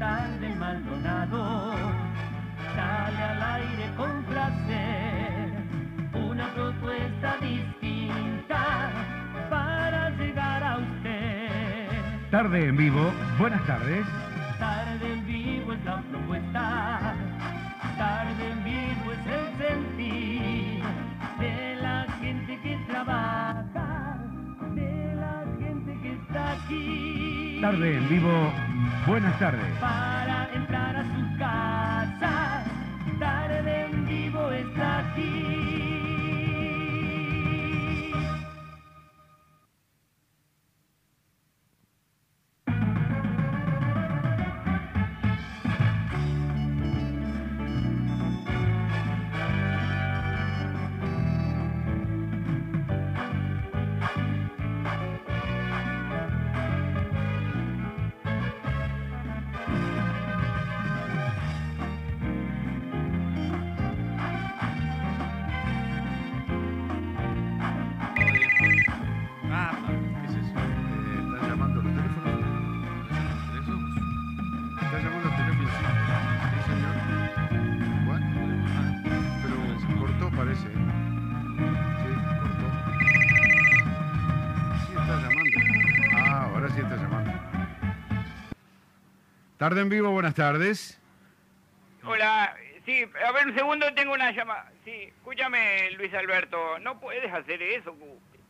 tarde el Maldonado sale al aire con placer una propuesta distinta para llegar a usted. Tarde en vivo, buenas tardes. Tarde en vivo es la propuesta, tarde en vivo es el sentir de la gente que trabaja, de la gente que está aquí. Tarde en vivo, buenas tardes. Para entrar a su casa, tarde en vivo está aquí. Tarde en vivo, buenas tardes. Hola, sí, a ver un segundo, tengo una llamada. Sí, escúchame, Luis Alberto, no puedes hacer eso, Cookie.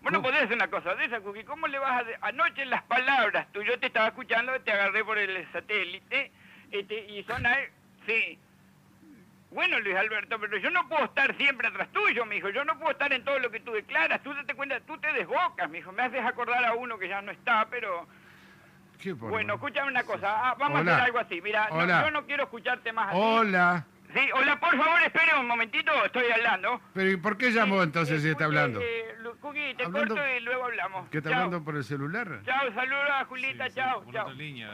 Bueno, ¿Cómo? podés hacer una cosa de esa, Cookie. ¿Cómo le vas a...? Anoche en las palabras, tú, yo te estaba escuchando, te agarré por el satélite, este, y son... a- Sí. Bueno, Luis Alberto, pero yo no puedo estar siempre atrás tuyo, mijo. Yo no puedo estar en todo lo que tú declaras. Tú te cuenta, tú te desbocas, mijo. Me haces acordar a uno que ya no está, pero... ¿Qué por Bueno, escúchame una cosa. ah, vamos Hola. a hacer algo así. Mira, no, Hola. yo no quiero escucharte más así. Hola. Sí, hola, por favor, espere un momentito, estoy hablando. Pero ¿y por qué llamó Sí, entonces si está hablando? eh, Lu- Cookie, te Hablando- corto y luego hablamos. ¿Qué está Chao. hablando por el celular? Chao, saludos a Julita, chao, chao. Y-.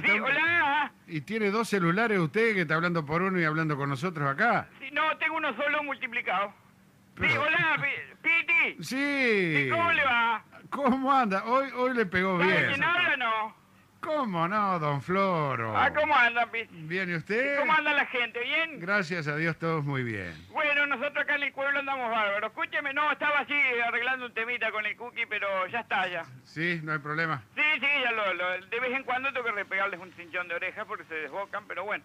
Sí, hola. ¿Y tiene dos celulares usted que está hablando por uno y hablando con nosotros acá? Sí, no, tengo uno solo multiplicado. Sí, Pero- hola, Pi- Piti. Sí. Sí, ¿Cómo le va? ¿Cómo anda? Hoy, hoy le pegó ¿Sabe bien. quién habla o no? ¿Cómo no, don Floro? Ah, ¿cómo anda? ¿Bien y usted? ¿Cómo anda la gente? ¿Bien? Gracias a Dios, todos muy bien. Bueno, nosotros acá en el pueblo andamos bárbaros. Escúcheme, no, estaba así arreglando un temita con el cookie, pero ya está, ya. Sí, no hay problema. Sí, sí, ya lo, lo- de vez en cuando tengo que repegarles un cinchón de orejas porque se desbocan, pero bueno.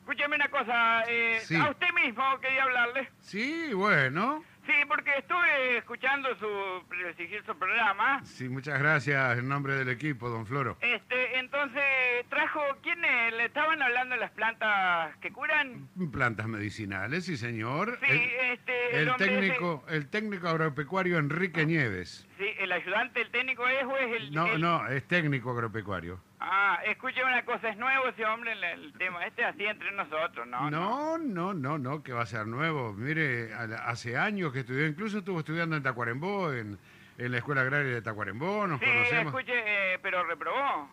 Escúcheme una cosa, eh, Sí. a usted mismo quería hablarle. Sí, bueno. Sí, porque estuve escuchando su prestigioso programa. Sí, muchas gracias en nombre del equipo, don Floro. Este, entonces, trajo, ¿quién eh, le estaban hablando de las plantas que curan? Plantas medicinales, sí, señor. Sí, el, este, el, el hombre ese- técnico, el técnico agropecuario Enrique Nieves. sí, el ayudante, el técnico es o es el... No, el- no, es técnico agropecuario. Ah, escúcheme una cosa, es nuevo ese hombre en el tema, este así entre nosotros, ¿no? No, no, no, no, que va a ser nuevo. Mire, a hace años que estudió, incluso estuvo estudiando en Tacuarembó, en, en la Escuela Agraria de Tacuarembó, nos Sí, conocemos. escuche, eh, pero reprobó.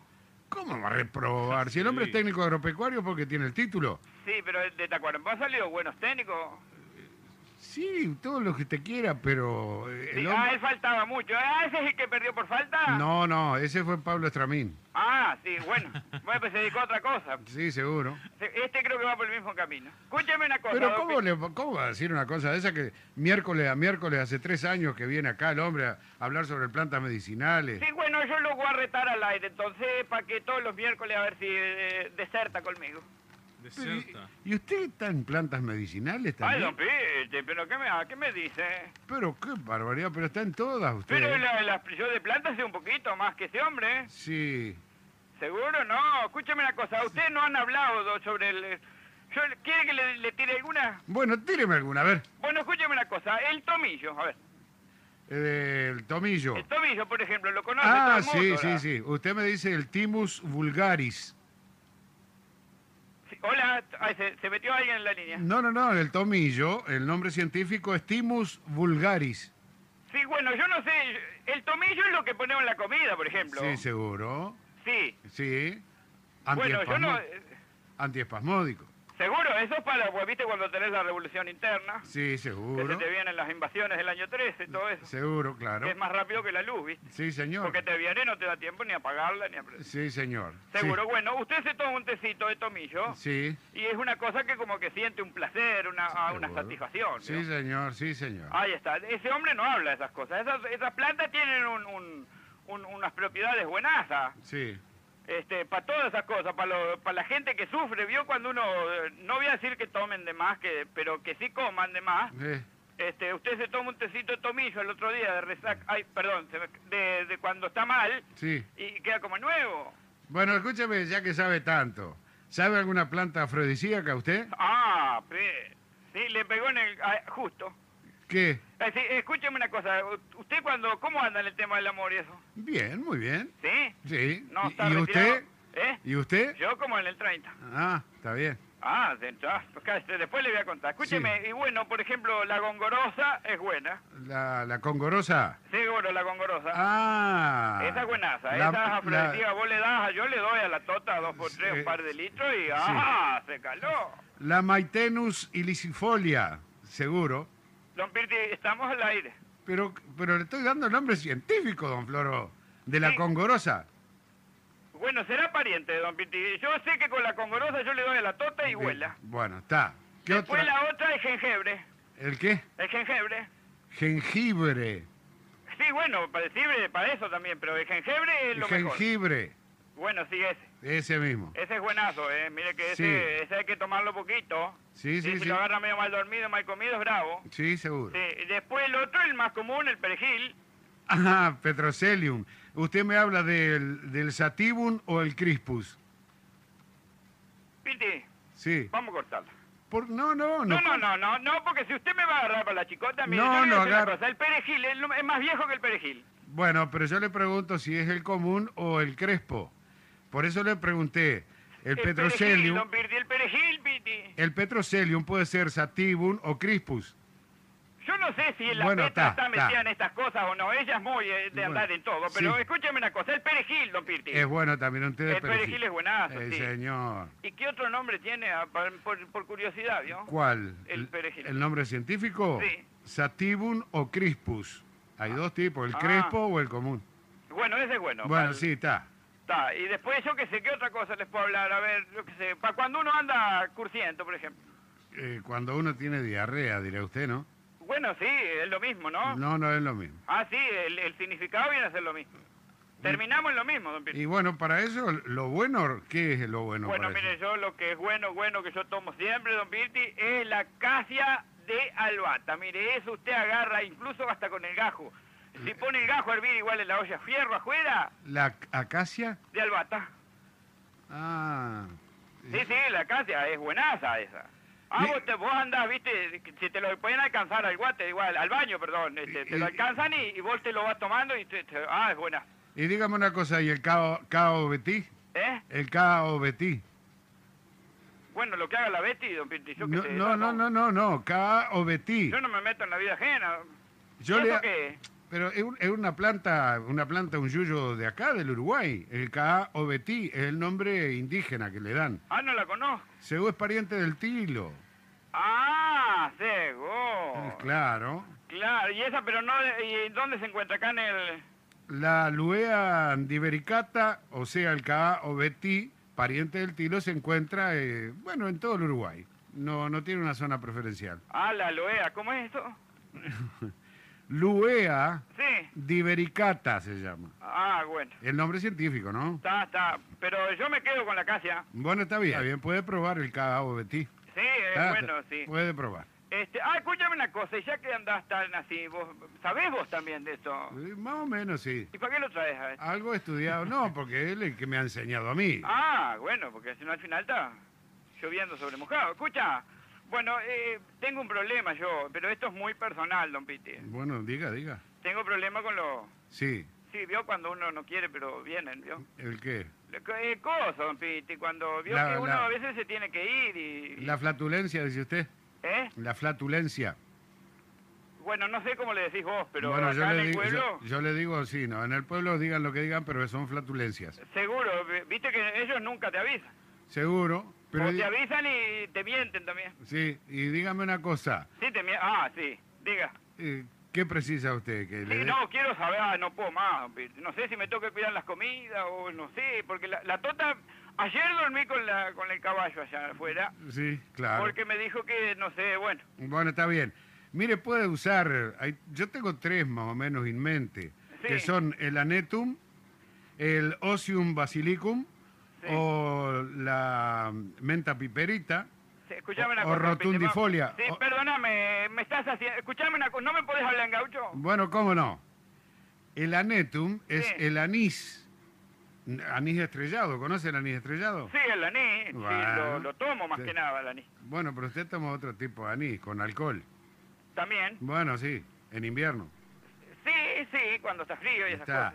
¿Cómo va a reprobar? Si el hombre es técnico agropecuario porque tiene el título. Sí, pero de Tacuarembó han salido buenos técnicos. Sí, todo lo que te quiera, pero eh, Sí, el ah, hombre... él faltaba mucho. Ah, ese es el que perdió por falta. No, no, ese fue Pablo Estramín. Ah, sí, bueno. Bueno, pues se dedicó a otra cosa. Sí, seguro. Este creo que va por el mismo camino. Escúcheme una cosa. Pero ¿cómo, le, ¿cómo va a decir una cosa de esa que miércoles a miércoles hace tres años que viene acá el hombre a hablar sobre plantas medicinales? Sí, bueno, yo lo voy a retar al aire, entonces, para que todos los miércoles a ver si eh, deserta conmigo. Pero, ¿y- Desierta. ¿Y usted está en plantas medicinales Ay, también? don Pete, pero ¿qué me, ah, ¿qué me dice? Pero qué barbaridad, pero está en todas usted. Pero la, la, yo de planta sé un poquito más que ese hombre, ¿eh? Sí. ¿Seguro? No, escúcheme una cosa, ustedes no han hablado do- sobre el... Yo, ¿Quiere que le, le tire alguna? Bueno, tíreme alguna, a ver. Bueno, escúcheme una cosa, el tomillo, a ver. Eh, el tomillo. El tomillo, por ejemplo, lo conoce Ah, todo el sí, mundo, sí, ¿verdad? sí. Usted me dice el Timus vulgaris. Hola, ay, se, se metió alguien en la línea. No, no, no, el tomillo, el nombre científico es Timus vulgaris. Sí, bueno, yo no sé, el tomillo es lo que ponemos en la comida, por ejemplo. Sí, seguro. Sí. Sí. Bueno, yo no... Antiespasmódico. Seguro, eso es para, pues, viste, cuando tenés la revolución interna, Sí, que seguro. se te vienen las invasiones del año 13 y todo eso. Seguro, claro. Es más rápido que la luz, ¿viste? Sí, señor. Porque te viene y no te da tiempo ni a apagarla ni a... Sí, señor. Seguro, bueno, usted se toma un tecito de tomillo Sí. y es una cosa que como que siente un placer, una, ah, una satisfacción. Sí, ¿no? señor, sí, señor. Ahí está. Ese hombre no habla de esas cosas. Esas, esas plantas tienen un- un- un- unas propiedades buenazas. Sí. Este, para todas esas cosas, para la gente que sufre, vio cuando uno, eh, no voy a decir que tomen de más, que, pero que sí coman de más, Eh, este, usted se toma un tecito de tomillo el otro día de resaca, ay, perdón, de, de cuando está mal sí. y queda como nuevo. Bueno, escúcheme, ya que sabe tanto. ¿Sabe alguna planta afrodisíaca usted? Ah, pe- sí, le pegó en el, ah, justo. ¿Qué? Eh, sí, escúcheme una cosa, usted cuando, ¿cómo anda en el tema del amor y eso? Bien, muy bien. ¿Sí? Sí. No, ¿Y- está ¿Y, usted? ¿Eh? ¿Y usted? Yo como en el 30. Ah, está bien. Ah, de- ah, cállate, después le voy a contar. Escúcheme, y bueno, por ejemplo, la gongorosa es buena. La, la congorosa. Seguro, la gongorosa. Ah. Esa es buenaza, La- esa es la-. Vos le das, yo le doy a la tota dos por tres, Sí. un par de litros y ¡ah! Se caló. La Maitenus ilicifolia, seguro. Don Pirti, estamos al aire. Pero, pero le estoy dando el nombre científico, don Floro, de la Sí. congorosa. Bueno, será pariente de Don Pirti. Yo sé que con la congorosa yo le doy a la tota y huela. Bueno, está. ¿Qué Después otra? la otra es jengibre. ¿El qué? El jengibre. Jengibre. Sí, bueno, para, sirve para eso también, pero el jengibre es lo mejor. Jengibre. Bueno, sí, ese. Ese mismo. Ese es buenazo, ¿eh? Mire que ese, Sí. ese hay que tomarlo poquito. Sí, sí, si sí. lo agarra medio mal dormido, mal comido, es bravo. Sí, seguro. Sí, después el otro, el más común, el perejil. Ah, Petrocelium. Usted me habla del, del Sativum o el Crispus. Piti, Sí. vamos a cortarlo. Por, no, no, No, no. no, no, no, no, porque si usted me va a agarrar para la chicota, mire, No, yo no, agarra- cosa, El perejil es más viejo que el perejil. Bueno, pero yo le pregunto si es el común o el Crespo. Por eso le pregunté. El, perejil, Petrocelium. don Pirti, el perejil, Piti. El Petrocelium puede ser Sativum o Crispus. Yo no sé si la Bueno, Petra está, está metida en estas cosas o no. Ella es muy eh, de Bueno, andar en todo. Pero sí. escúcheme una cosa, el perejil, don Pirti. Es bueno también un té de El perejil es buenazo, Eh, sí. señor. ¿Y qué otro nombre tiene ah, por, curiosidad, vio? ¿Cuál? El perejil. ¿El nombre científico? Sí. Sativum o Crispus. Hay dos tipos, el Ah. Crespo o el común. Bueno, ese es bueno. bueno, sí, está. Está. Y después yo que sé, ¿qué otra cosa les puedo hablar? A ver, yo qué sé, para cuando uno anda cursiento, por ejemplo. Eh, cuando uno tiene diarrea, dirá usted, ¿no? Bueno, sí, es lo mismo, ¿no? No, no es lo mismo. Ah, sí, el, el significado viene a ser lo mismo. Terminamos en lo mismo, don Pirti. Y bueno, para eso, lo bueno, ¿qué es lo bueno? Bueno, para mire, eso? yo lo que es bueno, bueno, que yo tomo siempre, don Pirti, es la casia de albata. Mire, eso usted agarra incluso hasta con el gajo. Si pone el gajo a hervir igual en la olla fierro afuera, ¿La acacia? de albata. Ah. Sí, sí, la casia es buenaza esa. Ah, vos, te, vos andás, viste, que si te lo pueden alcanzar al guate, igual, al baño, perdón, este, te lo alcanzan y, y vos te lo vas tomando y te, te- ah, es buena. Y dígame una cosa, ¿y el cao, cao Betí? ¿Eh? El cao Betí. Bueno, lo que haga la Betty, don Pirti, yo No, sé, no, no, no, no, no, cao Betí. Yo no me meto en la vida ajena. Yo ¿Y le- qué? Pero es, un- es una planta, una planta, un yuyo de acá, del Uruguay. El cao Betí es el nombre indígena que le dan. Ah, no la conozco. Según es pariente del tilo. Ah, cego. Eh, Claro. Claro, y esa, pero no, ¿y dónde se encuentra? Acá en el... La Luea divericata, o sea, el cao Betí, pariente del tilo, se encuentra, eh, bueno, en todo el Uruguay. No, no tiene una zona preferencial. Ah, la aloea, ¿cómo es eso? Luea Sí. divericata se llama. Ah, bueno. El nombre científico, ¿no? Está, está. Pero yo me quedo con la casia. Bueno, está bien. Está bien, puede probar el cao Betí. Sí, es Ah, bueno, sí. Puede probar. Este, ah, escúchame una cosa, ya que andás tan así, vos, ¿sabés vos también de eso? Eh, Más o menos, sí. ¿Y para qué lo traes a este? Algo estudiado, no, porque él es el que me ha enseñado a mí. Ah, bueno, porque si no al final está lloviendo sobre mojado. Escucha, bueno, eh, tengo un problema yo, pero esto es muy personal, don Piti. Bueno, diga, diga. Tengo problema con los... Sí, Sí, vio cuando uno no quiere, pero vienen, vio. ¿el qué? Eh, cosa, don Piti, cuando vio La- que uno la- a veces se tiene que ir y... La flatulencia, dice usted. ¿Eh? La flatulencia. Bueno, no sé cómo le decís vos, pero bueno, acá yo en le, el digo, pueblo... yo, yo le digo sí, ¿no? En el pueblo digan lo que digan, pero son flatulencias. Seguro, vi- viste que ellos nunca te avisan. Seguro. Pero o te avisan y te mienten también. Sí, y dígame una cosa. Sí, te mienten. Ah, sí. Diga. eh, ¿Qué precisa usted? Que Sí, no, quiero saber, ah, no puedo más. No sé si me toca cuidar las comidas o no sé, porque la, la tota... Ayer dormí con, la, con el caballo allá afuera, Sí, claro. porque me dijo que, no sé, bueno, Bueno, está bien. Mire, puede usar, hay- yo tengo tres más o menos en mente, Sí. que son el anetum, el osium basilicum Sí. o la menta piperita. sí, O- rotundifolia. Sí, O- perdóname, me estás haciendo... Escuchame una cosa, ¿no me podés hablar en gaucho? Bueno, ¿cómo no? El anetum es Sí. el anís, anís estrellado, ¿conoce el anís estrellado? Sí, el anís, sí, lo, lo tomo más que nada, el anís. Bueno, pero usted toma otro tipo de anís, con alcohol. También. Bueno, sí, en invierno. Sí, sí, cuando está frío y esas Está. cosas.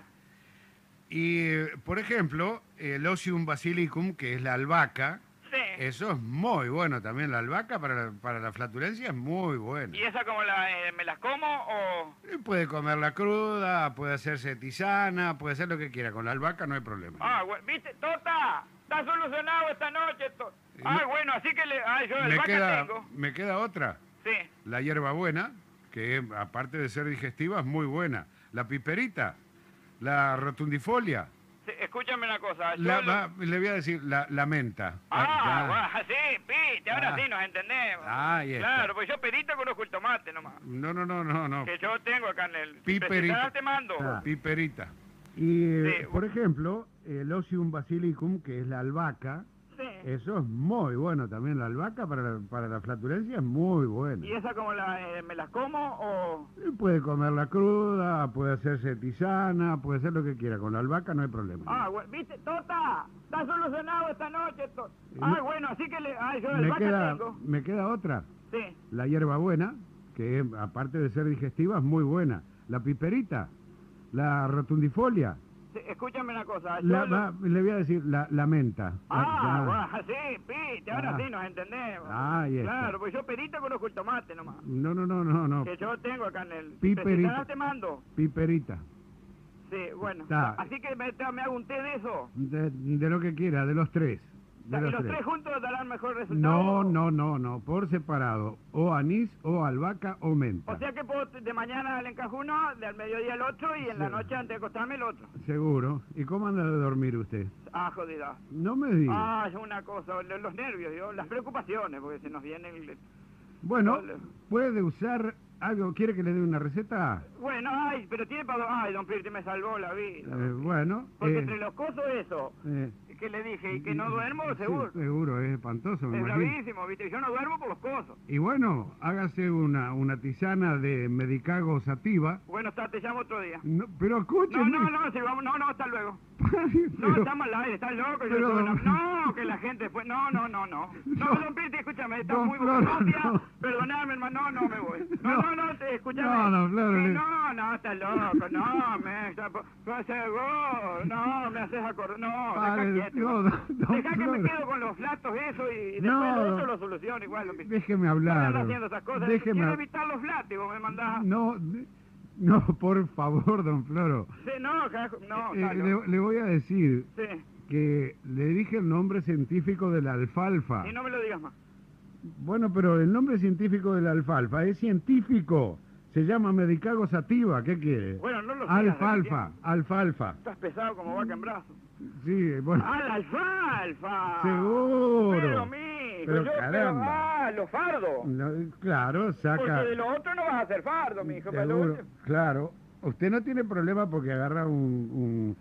Y, por ejemplo, el Osium basilicum, que es la albahaca, Sí. eso es muy bueno también. La albahaca para la, para la flatulencia es muy buena. ¿Y esa como la, eh, me las como o...? Eh, Puede comerla cruda, puede hacerse tisana, puede hacer lo que quiera. Con la albahaca no hay problema. Ah, bueno, ¿viste? Tota, está solucionado esta noche. to- Ah, No- bueno, así que le... Ah, yo me, queda, tengo. me queda otra, Sí. la hierbabuena, que aparte de ser digestiva es muy buena. La piperita, la rotundifolia, sí, escúchame una cosa. la- lo- va- le voy a decir la, la menta. Ah, bueno, sí, piste, ahora Ah. sí nos entendemos. Ah, ahí está. Claro, pues yo perito conozco el tomate nomás. No, no, no, no, no. Que yo tengo acá en el... Piperita. Te mando. Ah, Piperita. Y, eh, Sí. por ejemplo, el Osium basilicum, que es la albahaca. Eso es muy bueno también. La albahaca para la, para la flatulencia es muy buena. ¿Y esa como la, eh, me las como o...? Eh, Puede comerla cruda, puede hacerse tisana, puede hacer lo que quiera. Con la albahaca no hay problema. Ah, bueno, ¿viste? Tota, está solucionado esta noche. Ah, no- bueno, así que le... Ah, yo me, queda, tengo. me queda otra. Sí. La hierbabuena, que aparte de ser digestiva es muy buena. La piperita, la rotundifolia. Escúchame una cosa. La- va- le voy a decir la, la menta. Ah, Ya. bueno, sí, piste, ahora Ah. sí nos entendemos. Ah, está. Claro, pues yo perito conozco el tomate nomás. No, no, no, no, no. Que yo tengo acá en el... ¿Necesitas te mando? Piperita. Sí, bueno. Está. Así que me, me hago un té de eso. De, de lo que quiera, de los tres. ¿Y los los tres. tres juntos darán mejor resultado? No, no, no, no. Por separado. O anís, o albahaca, o menta. O sea que puedo de mañana le encajo uno, de al mediodía el otro y en la noche antes de acostarme el otro. Seguro. ¿Y cómo anda de dormir usted? Ah, jodida. No me diga. Ah, es una cosa, lo- los nervios, yo, las preocupaciones, porque se nos vienen... el- bueno, puede usar algo. ¿Quiere que le dé una receta? Bueno, ay, pero tiene para... Ay, don Pirti me salvó la vida. Eh, bueno. Porque eh, entre los cosos eso, eh, que le dije, y que no duermo, sí, seguro. seguro, es espantoso, me Es imagino. gravísimo, ¿viste? Yo no duermo por los cosos. Y bueno, hágase una, una tisana de medicago sativa. Bueno, está, te llamo otro día. No, pero escúcheme. No, no, no, si vamos, no, no, hasta luego. No, Pero- estamos al aire, estás loco. yo pero- No, que la gente después. No, no, no, no. No, No. don Piti, escúchame, está Don muy propia. no. Perdóname, hermano, no, no me voy. No, No. no, no, te, escúchame. No, Sí, le- No, no, estás loco, no, me. Está, me haces gol, no, me haces acordar. No, Padre, deja quieto. no, Deja que me quedo con los platos, eso, y después No, don- otro lo soluciono igual, don Piti. Déjeme No me hablar. andas haciendo esas cosas. Déjeme Quiero evitar los látigos, me mandás. No, de- no, por favor, don Floro. Sí, no, carajo, no, Eh, está le, voy a decir Sí, que le dije el nombre científico de la alfalfa. y no me lo digas más. Bueno, pero el nombre científico de la alfalfa es científico. Se llama Medicago sativa. ¿Qué quiere? Bueno, no lo alfalfa, alfalfa. Estás pesado como vaca en brazo. Sí, bueno. ¡Ah, la alfalfa! Seguro. Pero, Pero yo, caramba. ah, los fardos. No, claro, Porque saca. de los otros no vas a hacer fardo, mijo. pero Seguro, lo- claro. Usted no tiene problema porque agarra un, un-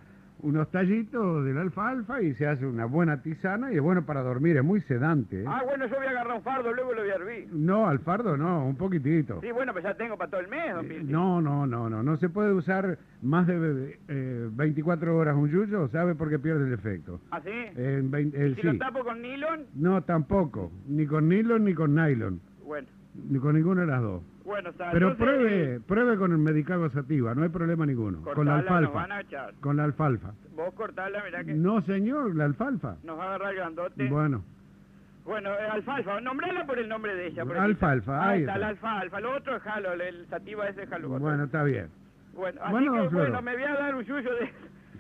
unos tallitos de la alfalfa y se hace una buena tisana y es bueno para dormir, es muy sedante. ¿eh? Ah, bueno, yo voy a agarrar un fardo, luego lo voy a hervir. No, al fardo no, un poquitito. Sí, bueno, pues ya tengo para todo el mes, don Eh. No, no, no, no, no se puede usar más de eh, 24 horas un yuyo, ¿sabe? Porque pierde el efecto. ¿Ah, sí? En si sí. lo tapo con nylon, No, tampoco, ni con nylon ni con nylon, bueno. ni con ninguna de las dos. Bueno, está. Pero entonces, pruebe, pruebe con el medicago sativa, no hay problema ninguno. Con la nos alfalfa. van a echar. Con la alfalfa. Vos cortala, mirá que No, señor, la alfalfa. nos va a agarrar el grandote. Bueno, Bueno, eh, alfalfa, nombrala por el nombre de ella. por Alfalfa, Ahí ahí está, está. la alfalfa. Lo otro es jalo, el, sativa ese es jalo. bueno, está bien. Bueno, así Bueno, que, bueno, me voy a dar un yuyo de...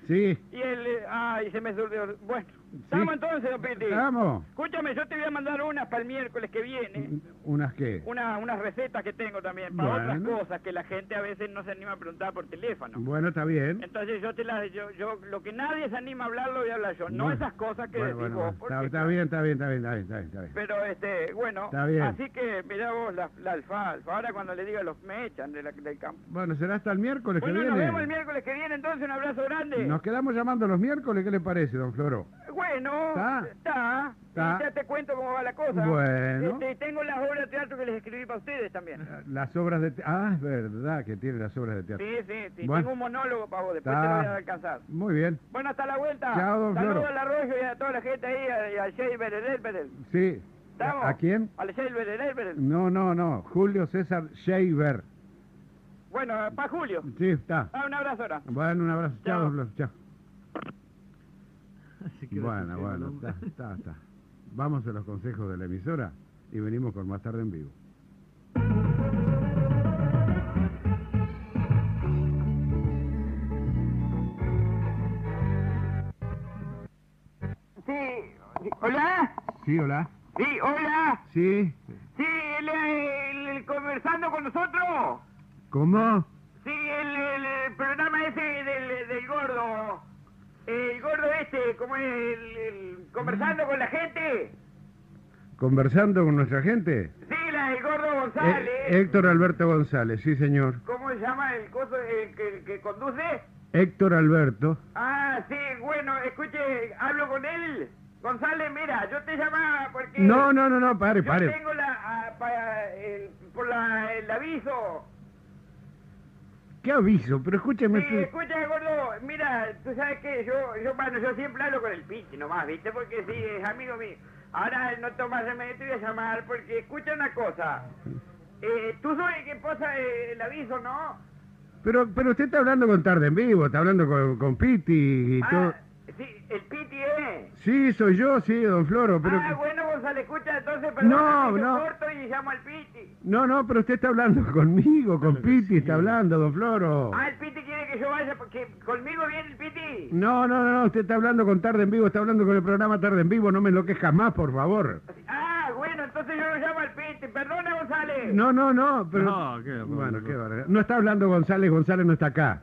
Sí, Y el... eh, Ay, se me... Bueno, ¿Estamos entonces, don Piti? Estamos. Escúchame, yo te voy a mandar unas para el miércoles que viene. ¿Unas qué? Una, unas recetas que tengo también para otras cosas que la gente a veces no se anima a preguntar por teléfono. Bueno, está bien. Entonces yo te las, yo, yo, lo que nadie se anima a hablar lo voy a hablar yo, no Bueno. esas cosas que Bueno, decís bueno, vos. bueno. porque, Está, bien, está bien, está bien, está bien, está bien, está bien. Pero este, bueno, Está bien. así que mirá vos la, la alfalfa, ahora cuando le diga los me echan de la- del campo. Bueno, será hasta el miércoles Bueno, que nos viene. vemos el miércoles que viene entonces, un abrazo grande. Nos quedamos llamando los miércoles, ¿qué le parece, don Floro? Bueno, ¿Está? está. Está. Y ya te cuento cómo va la cosa. Bueno. Este, tengo las obras de teatro que les escribí para ustedes también. Las obras de teatro. Ah, es verdad que tiene las obras de teatro. Sí, sí, sí. Bueno. Tengo un monólogo para vos, después Está. te lo voy a alcanzar. Muy bien. Bueno, hasta la vuelta. Chao, don Saludos Floro. al arroyo y a toda la gente ahí, a- y al Shea Bereder, Bereder. Sí. ¿Estamos? ¿A, a quién? Al Shea Bereder, Bereder. No, no, no. Julio César Shaver. Bueno, para Julio. Sí, está. Ah, un abrazo ahora. Bueno, un abrazo. Chao, Chao. Chao. Bueno, bueno, está, está, está. Vamos a los consejos de la emisora y venimos con más tarde en vivo. Sí, ¿hola? Sí, hola. Sí, hola. Sí. Sí, el, el- el conversando con nosotros. ¿Cómo? Sí, el, el- el programa ese del, del gordo. Este, ¿cómo es? El, el- conversando con la gente. ¿Conversando con nuestra gente? Sí, la del gordo González. Eh, Héctor Alberto González, sí, señor. ¿Cómo se llama el coso el que, conduce? Héctor Alberto. Ah, sí, bueno, escuche, hablo con él. González, mira, yo te llamaba porque... No, no, no, no, pare, Yo pare. tengo la, ah, para el, por la, el aviso. ¿Qué aviso? Pero escúcheme. Sí, que- escucha, gordo, mira, tú sabes que yo, yo, bueno, yo siempre hablo con el pinche nomás, ¿viste? Porque sí, es amigo mío. Ahora no tomas remedio, te voy a llamar porque, escucha una cosa. Eh, tú sabes qué pasa eh, el aviso, ¿no? Pero, pero usted está hablando con Tarde en Vivo, está hablando con, con Piti y todo. Ah, sí, el Piti es. Sí, soy yo, sí, don Floro, pero... Ah, bueno, Gonzalo, escucha, entonces, perdón, No, no. corto y llamo al Piti. No, no, pero usted está hablando conmigo, con Piti está hablando, don Floro. Ah, el Piti quiere que yo vaya porque conmigo viene el Piti. No, no, no, usted está hablando con Tarde en Vivo, está hablando con el programa Tarde en Vivo, no me enloquezca más, por favor. Ah, bueno, entonces yo lo llamo al Piti. Perdona, González. No, no, no, pero... No, qué Bueno, horror. qué barbaridad. No está hablando González, González no está acá.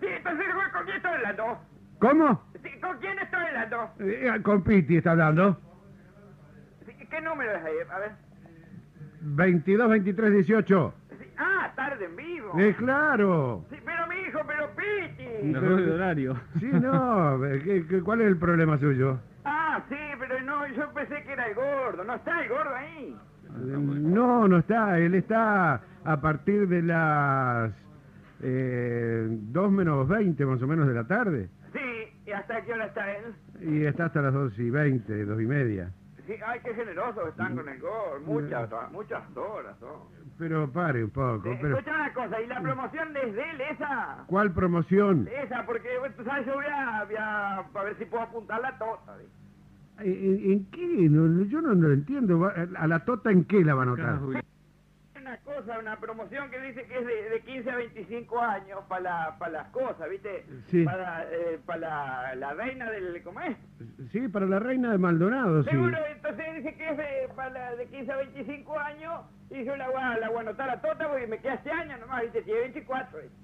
Sí, entonces, ¿con quién estoy hablando? ¿Cómo? ¿Con quién estoy hablando? Eh, con Piti está hablando. ¿Qué número es ahí? A ver. 22, 23, 18. Sí, Ah, tarde en vivo. Eh, claro. Sí, pero mi hijo, pero Piti. Error de horario. Sí, no, eh, ¿qué- qué- ¿cuál es el problema suyo? Ah, sí, pero no, yo pensé que era el gordo. No está el gordo ahí. No, no está, él está a partir de las eh, 2 menos 20 más o menos de la tarde ¿y hasta qué hora está él? y está hasta las 2 y 20, 2 y media. Sí, ay, qué generosos están con el gordo. Muchas, muchas horas. ¿no? Pero pare un poco, Eh, pero Escucha una cosa, ¿y la promoción desde él, esa? ¿cuál promoción? Esa, porque tú sabes, yo voy a, voy a, a ver si puedo apuntar la tota. ¿ves? ¿En, en qué? No, yo no, no lo entiendo. ¿A la tota en qué la va a anotar? Una cosa, una promoción que dice que es de, de 15 a 25 años para la, para las cosas, ¿viste? Sí. Para, eh, para la, la reina del... ¿Cómo es? Sí, para la reina de Maldonado, sí. Seguro, entonces dice que es de, para la- de 15 a 25 años y yo la voy, a, la voy a anotar a Tota porque me queda este año nomás, ¿viste? Tiene 24. ¿viste?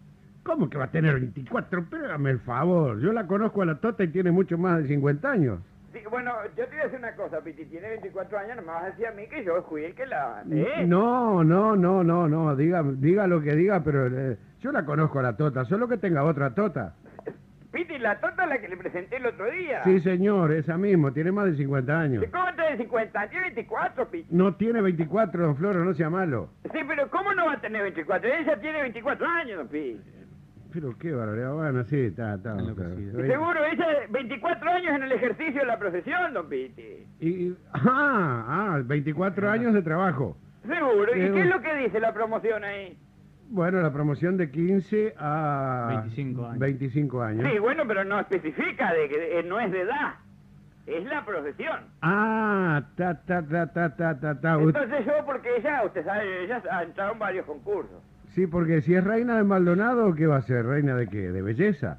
¿Cómo que va a tener 24? Pero hágame el favor. Yo la conozco a la tota y tiene mucho más de 50 años. Sí, bueno, yo te voy a decir una cosa, Piti, tiene 24 años, no me vas a decir a mí que yo fui el que la... ¿eh? No, no, no, no, no. Diga, diga lo que diga, pero eh, yo la conozco a la tota. Solo que tenga otra tota. Piti, la Tota es la que le presenté el otro día. Sí, señor, esa mismo. Tiene más de 50 años. ¿Cómo tiene 50? Tiene 24, Piti. No tiene 24, don Floro, no sea malo. Sí, pero ¿cómo no va a tener 24? Ella tiene 24 años, Piti. Pero qué barbaridad. Bueno, sí, está, está. Enloquecido. está. Seguro, ella 24 años en el ejercicio de la profesión, don Piti. Y, ah, ah, 24 años de trabajo. Seguro. ¿Y Qué qué es lo que dice la promoción ahí? Bueno, la promoción de 15 a 25 años. 25 años. Sí, bueno, pero no especifica de que eh, no es de edad. Es la profesión. Ah, ta, ta, ta, ta, ta, ta, ta. Entonces yo, porque ella, usted sabe, ella ha entrado en varios concursos. Sí, porque si es reina de Maldonado, ¿qué va a ser? ¿Reina de qué? ¿De belleza?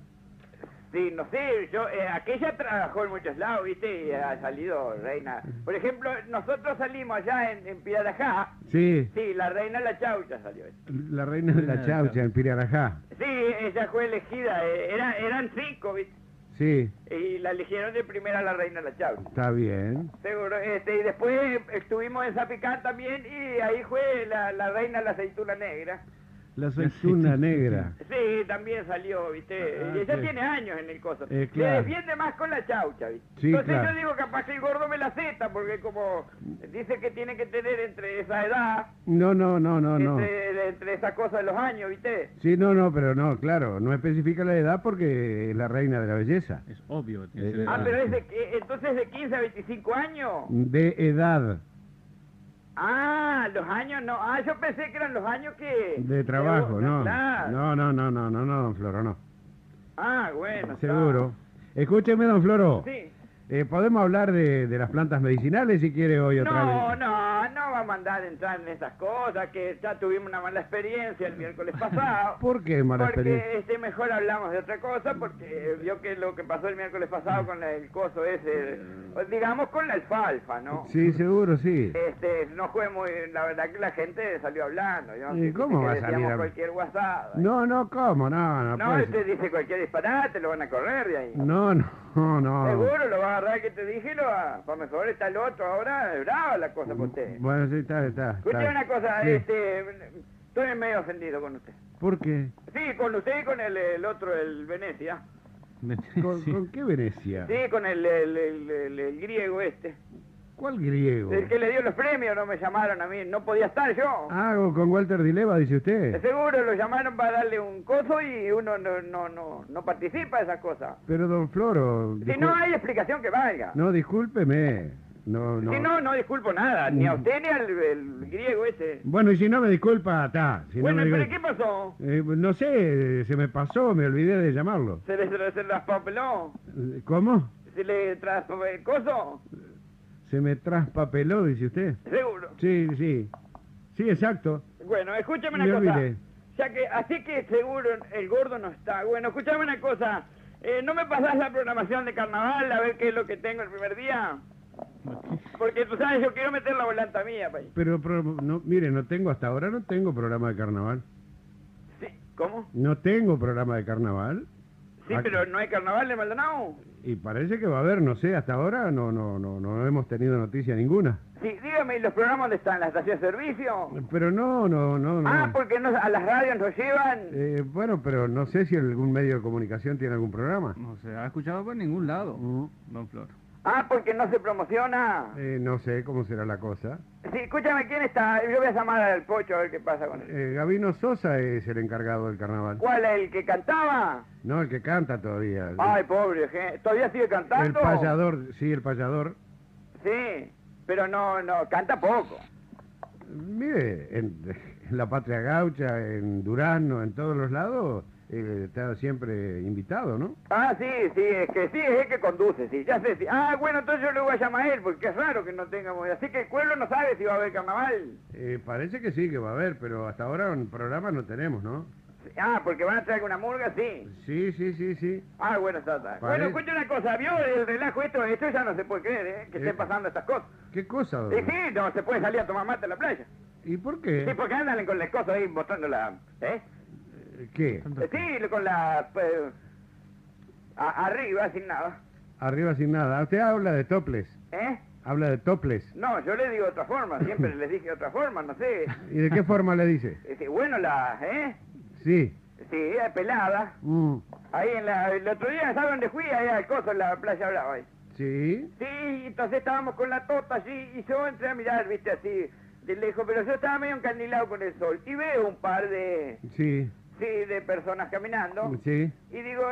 Sí, no sé, yo, eh, aquella trabajó en muchos lados, ¿viste? Y ha salido reina. Por ejemplo, nosotros salimos allá en, en Pirarajá. Sí, Sí, la reina la chaucha salió. la reina de la chaucha en Pirarajá. Sí, ella fue elegida, eh, era, eran cinco, ¿viste? Sí, Y la eligieron de primera la reina la chaucha. está bien. Seguro, este, y después estuvimos en Zapicán también y ahí fue la, la reina la aceituna negra. La aceituna negra. Sí, también salió, ¿viste? Ah, y ella sí. tiene años en el coso. Eh, Se claro. defiende más con la chaucha, ¿viste? Sí, Entonces claro. yo digo, capaz que el gordo me la acepta, porque como dice que tiene que tener entre esa edad, No, no, no, no, no. entre, entre esa cosa de los años, ¿viste? Sí, no, no, pero no, claro, no especifica la edad porque es la reina de la belleza. Es obvio. que tiene Eh, Ah, edad. pero es de que, entonces de 15 a 25 años. De edad, Ah, los años no. Ah, yo pensé que eran los años que... de trabajo, no. No, no, no, no, no, no, don Floro, no. Ah, bueno. está. Seguro. Escúcheme, don Floro. Sí. Eh, ¿Podemos hablar de, de las plantas medicinales si quiere hoy otra No, vez? no, no va a mandar a entrar en esas cosas, que ya tuvimos una mala experiencia el miércoles pasado. ¿Por qué mala porque experiencia? este mejor hablamos de otra cosa, porque vio que lo que pasó el miércoles pasado con el coso ese, digamos con la alfalfa, ¿no? Sí, seguro, sí. Este, no fue muy, la verdad que la gente salió hablando, yo no ¿Y sé, cómo va a salir a- cualquier guasada. No, no, ¿cómo? No, no, No, este ser. dice cualquier disparate, lo van a correr de ahí. No, no, no. Seguro lo va a agarrar que te dije lo va, para mejor está el otro ahora, es brava la cosa con usted. Bueno, sí, está, está. Escuche está. una cosa, Sí. este, estoy medio ofendido con usted. ¿Por qué? Sí, con usted y con el, el otro, el Venecia. ¿Con, Sí. con qué Venecia? Sí, con el, el, el- el- el griego este. ¿Cuál griego? El que le dio los premios, no me llamaron a mí, no podía estar yo. Ah, con Walter Dileva, dice usted. Seguro lo llamaron para darle un coso y uno no, no, no, no participa de esas cosas. Pero, don Floro... Si discul- no hay explicación que valga. No, discúlpeme. No, no. Si no, no disculpo nada, ni a Mm. usted ni al el griego ese. Bueno, y si no me disculpa, está. Si bueno, no, pero ¿qué pasó? Eh, no sé, se me pasó, me olvidé de llamarlo. ¿Se le, traspapeló? ¿Cómo? ¿Se le traspapeló? Se me traspapeló, dice usted. Seguro. Sí, sí. Sí, exacto. Bueno, escúchame una Me cosa. olvidé. Ya que, así que seguro el gordo no está. Bueno, escúchame una cosa. Eh, ¿No me pasás la programación de carnaval a ver qué es lo que tengo el primer día? Porque tú sabes, yo quiero meter la volanta mía, país. Pero, pero, no, mire, no tengo, hasta ahora no tengo programa de carnaval. Sí, ¿cómo? No tengo programa de carnaval. Sí, Ah, pero no hay carnaval de Maldonado. Y parece que va a haber, no sé, hasta ahora no, no, no, no hemos tenido noticia ninguna. Sí, dígame, ¿y los programas dónde están? ¿La estación de servicio? Pero no, no, no, no. Ah, porque no, a las radios nos llevan. Eh, bueno, pero no sé si algún medio de comunicación tiene algún programa. No se ha escuchado por ningún lado, Mm. don Flor. Ah, porque no se promociona. Eh, no sé cómo será la cosa. Sí, escúchame, ¿quién está? Yo voy a llamar al Pocho a ver qué pasa con él. Eh, Gabino Sosa es el encargado del carnaval. ¿Cuál? ¿El que cantaba? No, el que canta todavía. Ay, pobre, je- ¿todavía sigue cantando? el payador, sí, el payador. Sí, pero no, no, canta poco. Mire, en, en la Patria Gaucha, en Durazno, en todos los lados, eh, está siempre invitado, ¿no? Ah, sí, sí, es que sí, es el que conduce, sí, ya sé. Sí. Ah, bueno, entonces yo le voy a llamar a él, porque es raro que no tengamos... Así que el pueblo no sabe si va a haber carnaval. Eh, parece que sí, que va a haber, pero hasta ahora un programa no tenemos, ¿no? Sí, Ah, porque van a traer una murga, sí. Sí, sí, sí, sí. Ah, bueno, está, está. Parece- Bueno, escucha una cosa, ¿vio el relajo esto? Esto ya no se puede creer, ¿eh? Que Eh. estén pasando estas cosas. ¿Qué cosa? Sí, sí, no se puede salir a tomar mate a la playa. ¿Y por Sí, qué? porque andan con las cosas ahí mostrando la... ¿Eh? ¿Qué? Sí, con la... eh, a- arriba, sin nada. Arriba sin nada. Usted habla de toples. ¿Eh? Habla de toples. No, yo le digo otra forma, siempre les dije otra forma, no sé. ¿Y de qué forma le dice? Este, bueno, la, ¿eh? Sí. Sí, pelada. Mm, Ahí en la, el otro día, ¿sabe dónde fui? Ahí al coso, en la playa Brava. Ahí. Sí. Sí, entonces estábamos con la tota allí y yo entré a mirar, viste, así de lejos, pero yo estaba medio encandilado con el sol y veo un par de, Sí. Sí, de personas caminando Sí. y digo,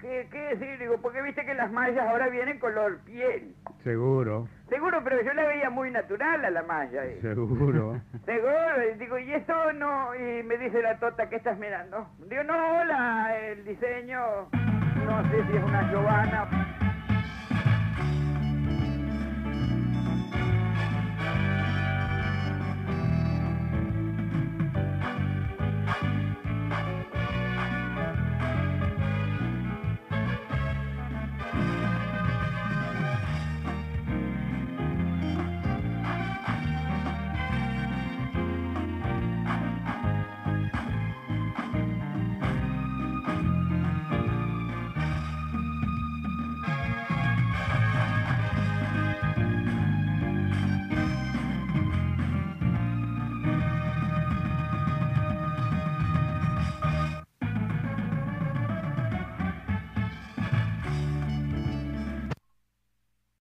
¿qué, qué decir? Digo, porque viste que las mallas ahora vienen color piel. Seguro. Seguro, pero yo la veía muy natural a la malla. eh. Seguro. Seguro, y digo, ¿y eso no? Y me dice la tota, ¿qué estás mirando? Digo, no, hola, el diseño, no sé si es una Giovanna.